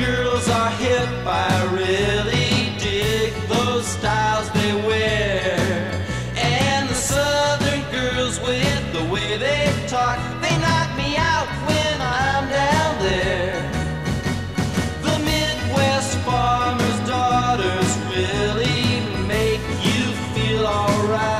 girls are hip, I really dig those styles they wear. And the southern girls with the way they talk, they knock me out when I'm down there. The Midwest farmer's daughters really make you feel alright.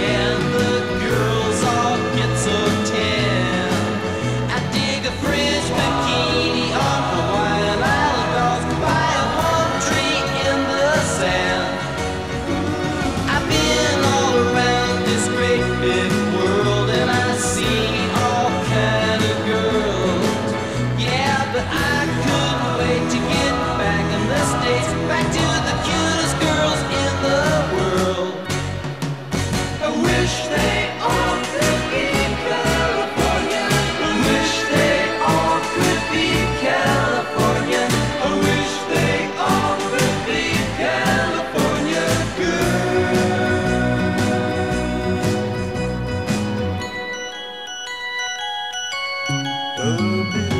girls.